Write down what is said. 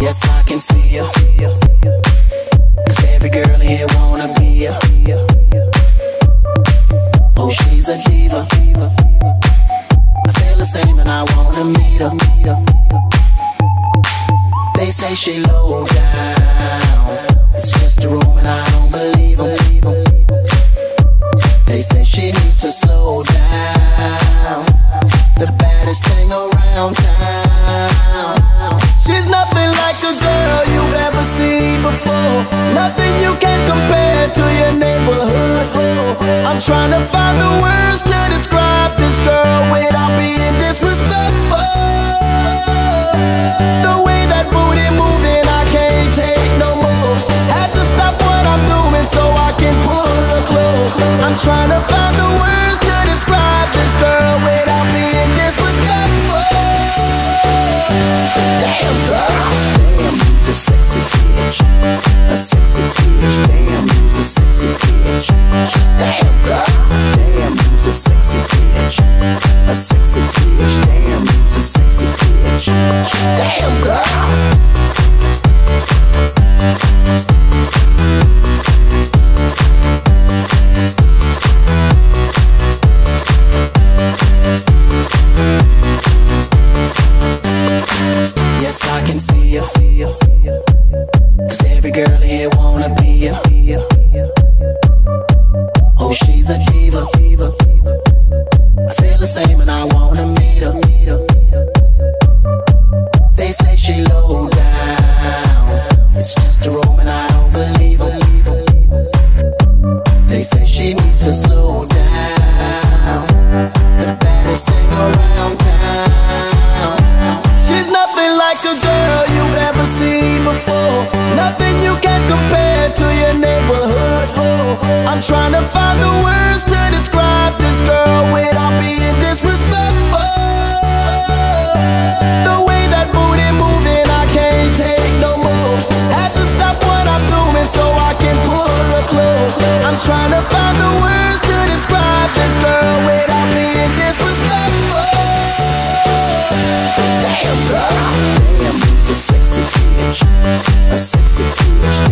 Yes, I can see ya. Cause every girl here wanna be ya. Oh, she's a diva. I feel the same and I wanna meet her. They say she low down. It's just a room and I don't believe them. They say she needs to slow down. The baddest thing around town. She's nothing I'm trying to find the words to describe this girl without being disrespectful. The way that booty moving, I can't take no more. Had to stop what I'm doing so I can pull her close. I'm trying to find the words to describe this girl without being disrespectful. Damn girl, damn, you's a sexy bitch, a sexy bitch. Damn, every girl here wanna be ya. Oh, she's a diva. I feel the same and I wanna meet her. They say she low down. It's just a room and I don't believe her. They say she needs to slow down. The baddest thing around town. She's nothing like a girl you've ever seen before. Nothing you can compare to your neighborhood. I'm trying to find the words a sexy bitch.